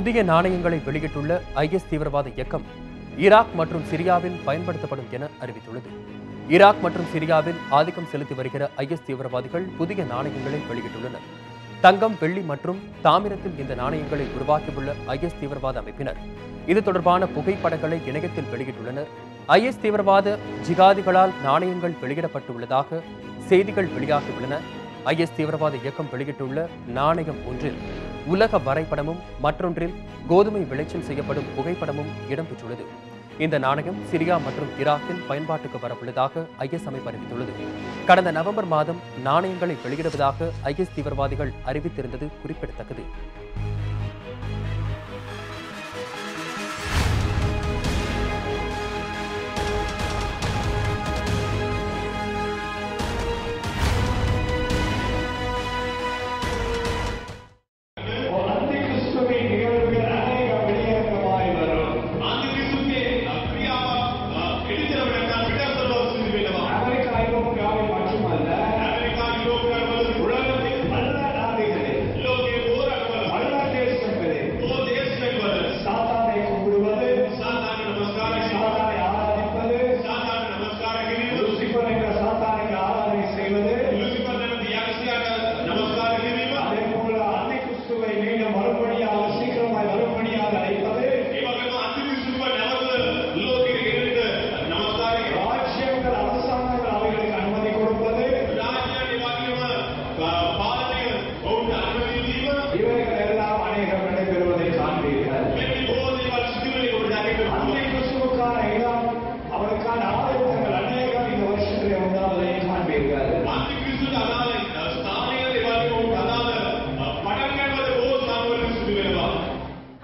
புதிய நாணயங்களை வெளியிட்டுள்ள ஐஎஸ் தீவிரவாத இயக்கம் ஈராக் மற்றும் சிரியாவில் பயன்படுத்தப்படும் என அறிவித்துள்ளது. ஈராக் மற்றும் சிரியாவில் ஆதிக்கம் செலுத்தி வருகிற ஐஎஸ் தீவிரவாதிகள் புதிய நாணயங்களை வெளியிட்டுள்ளனர். தங்கம் வெள்ளி மற்றும் தாமிரத்தில் இந்த நாணயங்களை உருவாக்கியுள்ள ஐஎஸ் தீவிரவாத அமைப்பினர் இது தொடர்பான புகைப்படங்களை இணையத்தில் வெளியிட்டுள்ளனர். ஐஎஸ் தீவிரவாத ஜிகாதிகளால் நாணயங்கள் வெளியிடப்பட்டுள்ளதாக செய்திகள் வெளியாகியுள்ளன. ஐஎஸ் தீவிரவாத இயக்கம் வெளியிட்டுள்ள நாணயம் ஒன்றில் உலக வரைபடமும் மற்றொன்றில் கோதுமை விளைச்சல் செய்யப்படும் புகைப்படமும் இடம்பெற்றுள்ளது. இந்த நாணயம் சிரியா மற்றும் ஈராக்கில் பயன்பாட்டுக்கு வரவுள்ளதாக ஐஎஸ் அமைப்பு அறிவித்துள்ளது. கடந்த நவம்பர் மாதம் நாணயங்களை வெளியிடுவதாக ஐஎஸ் தீவிரவாதிகள் அறிவித்திருந்தது குறிப்பிடத்தக்கது.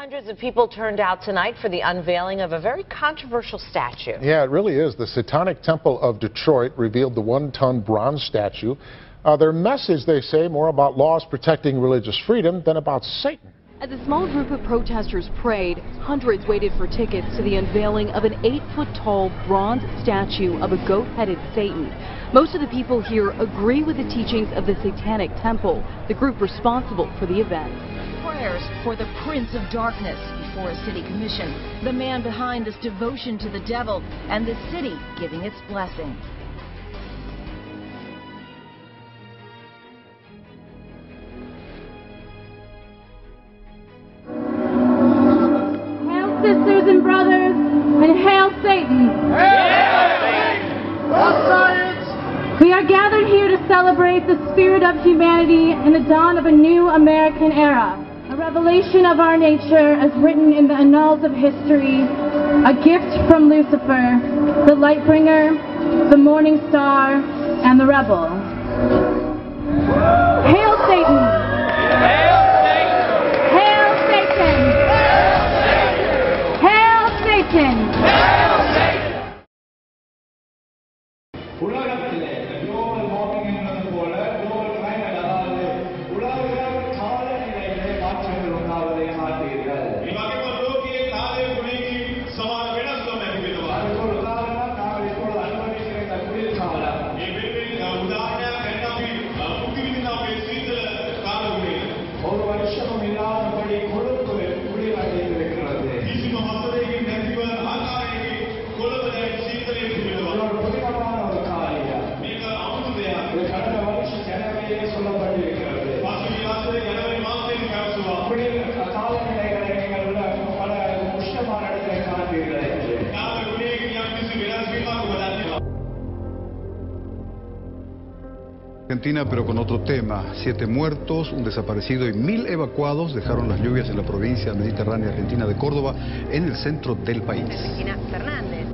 Hundreds of people turned out tonight for the unveiling of a very controversial statue. Yeah, it really is. The Satanic Temple of Detroit revealed the one ton bronze statue. Uh, their message, they say, more about laws protecting religious freedom than about Satan. As a small group of protesters prayed, hundreds waited for tickets to the unveiling of an eight foot tall bronze statue of a goat headed Satan. Most of the people here agree with the teachings of the Satanic Temple, the group responsible for the event. Prayers for the Prince of Darkness before a city commission, the man behind this devotion to the devil, and the city giving its blessing. Hail, sisters and brothers, and hail Satan! We are gathered here to celebrate the spirit of humanity and the dawn of a new American era. A revelation of our nature as written in the annals of history. A gift from Lucifer, the light bringer, the morning star, and the rebel. Hail Satan! Argentina, pero con otro tema. Siete muertos, un desaparecido y mil evacuados dejaron las lluvias en la provincia mediterránea argentina de Córdoba, en el centro del país. Fernández.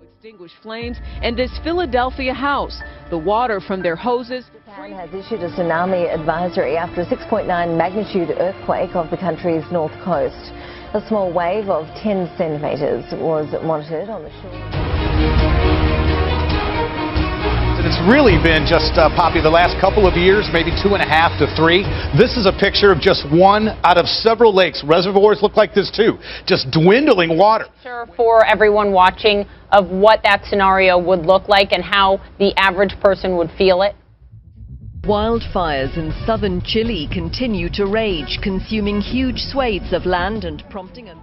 To extinguish flames in this Philadelphia house. The water from their hoses Japan has issued a tsunami advisory after a 6.9 magnitude earthquake off the country's north coast. A small wave of 10 centimetres was monitored on the shore. it's really been just uh, Poppy the last couple of years, maybe two and a half to three. This is a picture of just one out of several lakes. Reservoirs look like this too, just dwindling water. Sure, For everyone watching of what that scenario would look like and how the average person would feel it. Wildfires in southern Chile continue to rage, consuming huge swathes of land and prompting a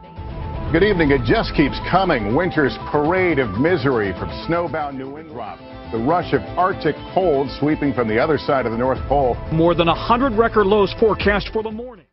Good evening. It just keeps coming. Winter's parade of misery from snowbound New England. The rush of Arctic cold sweeping from the other side of the North Pole. More than 100 record lows forecast for the morning.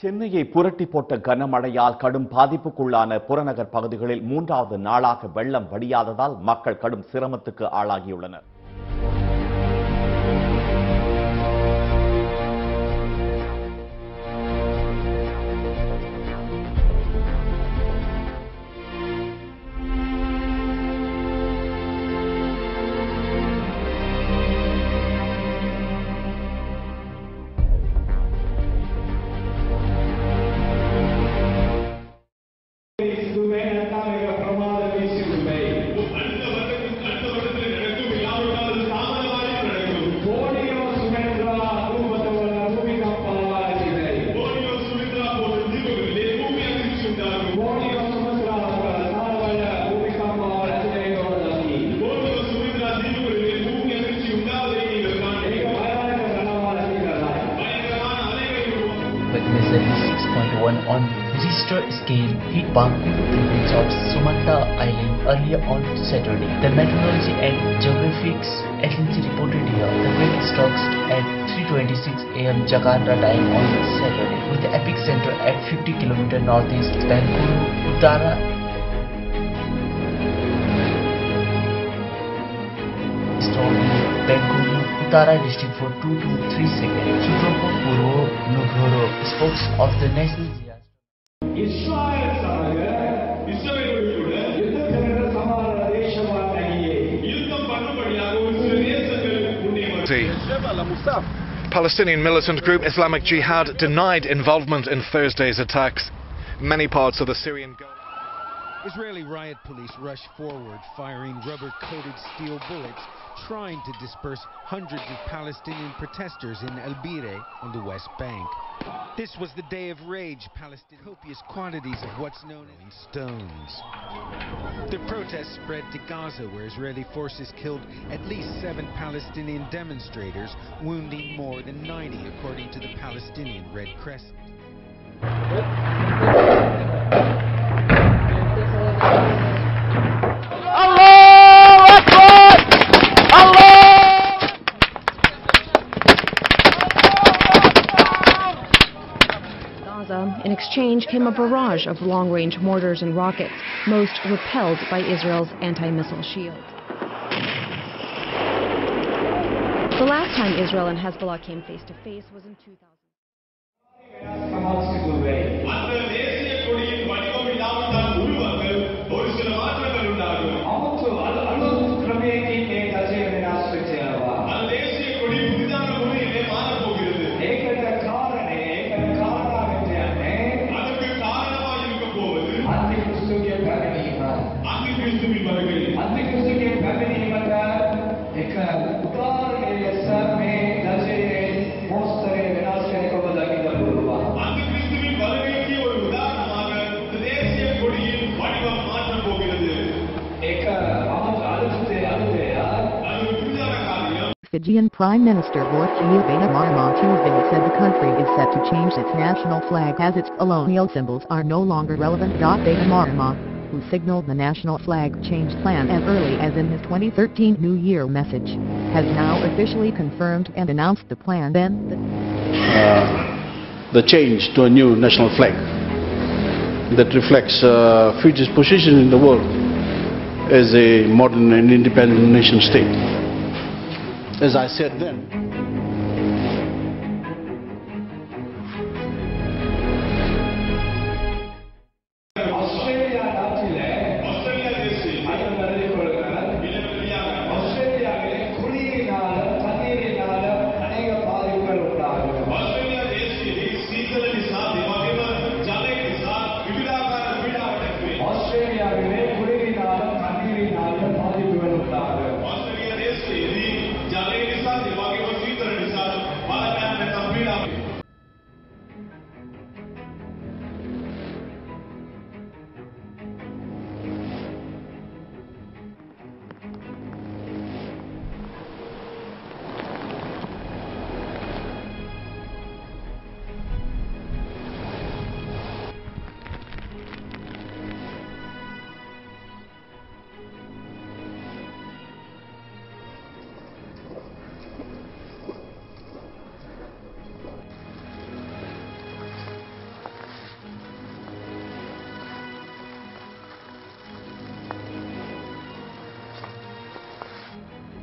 சென்னையை புரட்டி போட்ட கனமழையால் கடும் பாதிப்புக்குள்ளான புறநகர் பகுதிகளில் மூன்றாவது நாளாக வெள்ளம் வடியாததால் மக்கள் கடும் சிரமத்துக்கு ஆளாகியுள்ளனர். Richter scale heat the province of Sumatra Island earlier on Saturday. The Meteorology and Geographics Agency reported here the wind strokes at 3.26 am Jakarta time on Saturday with the epicenter at 50 km northeast Bengkulu, Utara storm district for 2 to 3 seconds. Spokes of the National stuff. Palestinian militant group Islamic Jihad denied involvement in Thursday's attacks. Many parts of the Syrian... Israeli riot police rush forward, firing rubber-coated steel bullets trying to disperse hundreds of Palestinian protesters in El Bire on the West Bank. This was the day of rage, Palestinian copious quantities of what's known as stones. The protests spread to Gaza, where Israeli forces killed at least seven Palestinian demonstrators, wounding more than 90, according to the Palestinian Red Crescent. Exchange came a barrage of long-range mortars and rockets, most repelled by Israel's anti-missile shield. The last time Israel and Hezbollah came face to face was in 2000. Fijian Prime Minister Gorgia Bainimarama Tuesday said the country is set to change its national flag as its colonial symbols are no longer relevant. Bainimarama, who signaled the national flag change plan as early as in his 2013 New Year message, has now officially confirmed and announced the plan then. Uh, the change to a new national flag that reflects uh, Fiji's position in the world as a modern and independent nation state as I said then,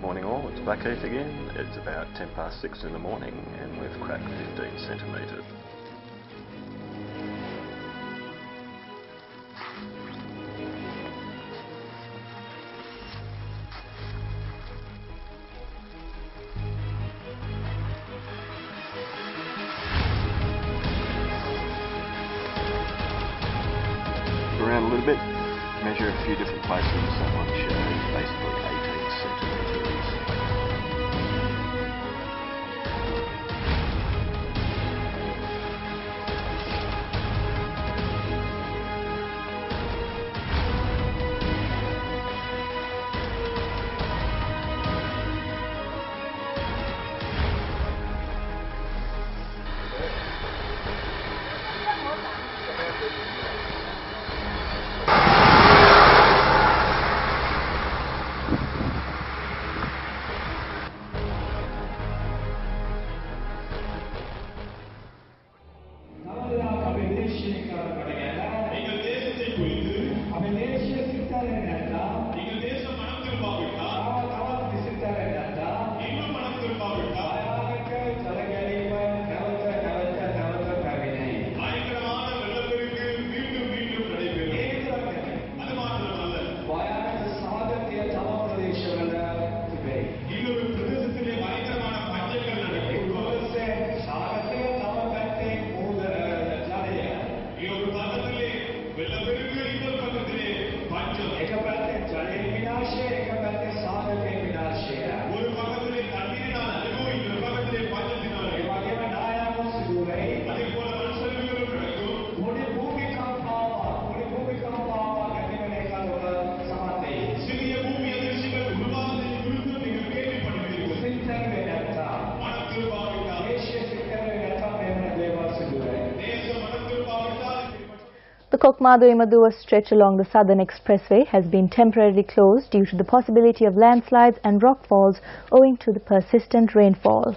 Morning all, it's Blackheath again. It's about 10 past 6 in the morning and we've cracked 15 centimetres. Kokmaduwa-Imaduwa stretch along the southern expressway has been temporarily closed due to the possibility of landslides and rockfalls owing to the persistent rainfall.